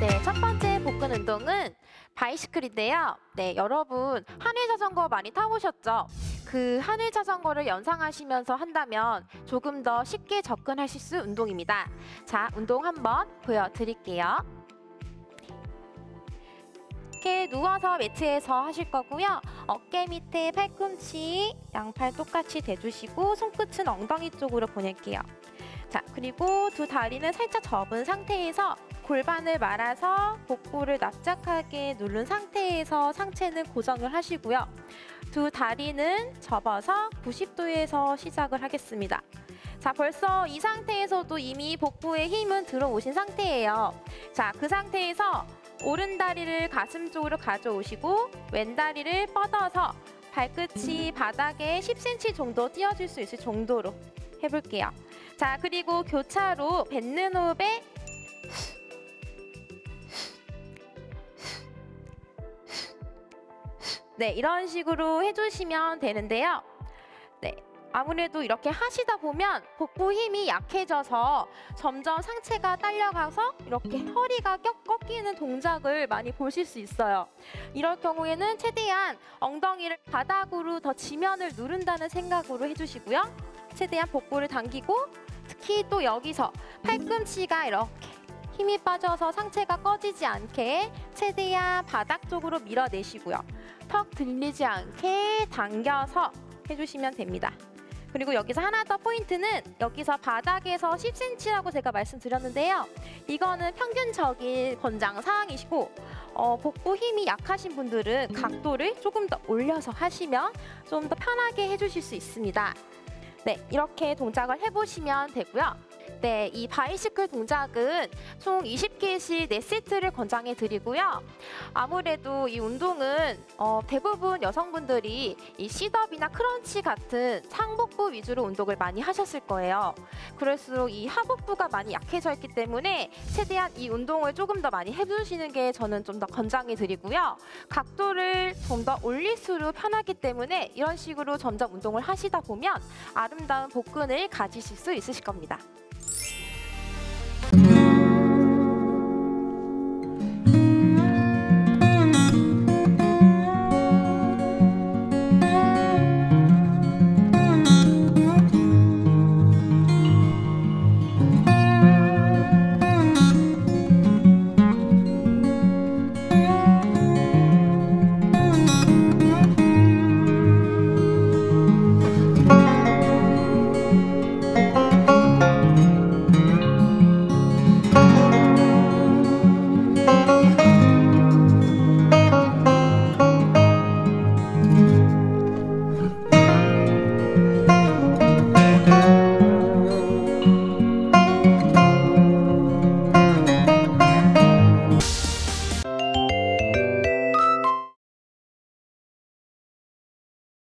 네, 첫 번째 복근 운동은 바이시클인데요. 네, 여러분 하늘 자전거 많이 타보셨죠? 그 하늘 자전거를 연상하시면서 한다면 조금 더 쉽게 접근하실 수 운동입니다. 자, 운동 한번 보여드릴게요. 이렇게 누워서 매트에서 하실 거고요. 어깨 밑에 팔꿈치 양팔 똑같이 대주시고 손끝은 엉덩이 쪽으로 보낼게요. 자, 그리고 두 다리는 살짝 접은 상태에서 골반을 말아서 복부를 납작하게 누른 상태에서 상체는 고정을 하시고요. 두 다리는 접어서 90도에서 시작을 하겠습니다. 자, 벌써 이 상태에서도 이미 복부에 힘은 들어오신 상태예요. 자, 그 상태에서 오른 다리를 가슴 쪽으로 가져오시고 왼 다리를 뻗어서 발끝이 바닥에 10cm 정도 띄어질 수 있을 정도로 해볼게요. 자, 그리고 교차로 뱉는 호흡에 네, 이런 식으로 해주시면 되는데요. 네, 아무래도 이렇게 하시다 보면 복부 힘이 약해져서 점점 상체가 딸려가서 이렇게 허리가 껴- 꺾이는 동작을 많이 보실 수 있어요. 이럴 경우에는 최대한 엉덩이를 바닥으로 더 지면을 누른다는 생각으로 해주시고요. 최대한 복부를 당기고 특히 또 여기서 팔꿈치가 이렇게 힘이 빠져서 상체가 꺼지지 않게 최대한 바닥 쪽으로 밀어내시고요. 턱 들리지 않게 당겨서 해주시면 됩니다. 그리고 여기서 하나 더 포인트는 여기서 바닥에서 10cm라고 제가 말씀드렸는데요. 이거는 평균적인 권장 사항이시고 어, 복부 힘이 약하신 분들은 각도를 조금 더 올려서 하시면 좀 더 편하게 해주실 수 있습니다. 네, 이렇게 동작을 해보시면 되고요. 네, 이 바이시클 동작은 총 20개씩 4세트를 권장해 드리고요. 아무래도 이 운동은 어, 대부분 여성분들이 이 시덥이나 크런치 같은 상복부 위주로 운동을 많이 하셨을 거예요. 그럴수록 이 하복부가 많이 약해져 있기 때문에 최대한 이 운동을 조금 더 많이 해주시는 게 저는 좀 더 권장해 드리고요. 각도를 좀 더 올릴수록 편하기 때문에 이런 식으로 점점 운동을 하시다 보면 아름다운 복근을 가지실 수 있으실 겁니다.